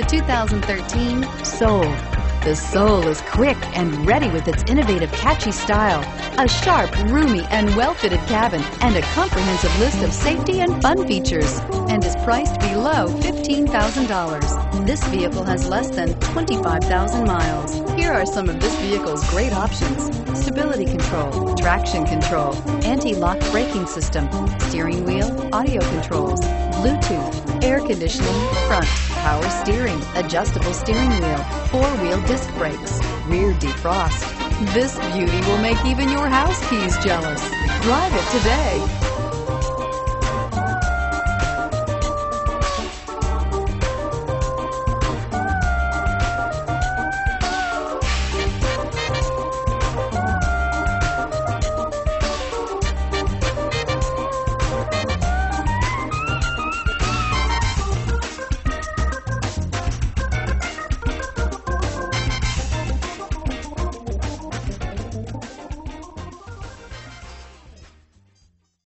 The 2013 Soul. The Soul is quick and ready with its innovative, catchy style, a sharp, roomy, and well-fitted cabin, and a comprehensive list of safety and fun features, and is priced below $15,000. This vehicle has less than 25,000 miles. Here are some of this vehicle's great options. Stability control, traction control, anti-lock braking system, steering wheel, audio controls, Bluetooth, air conditioning, front, power steering, adjustable steering wheel, four-wheel disc brakes, rear defrost. This beauty will make even your house keys jealous. Drive it today.